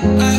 Bye.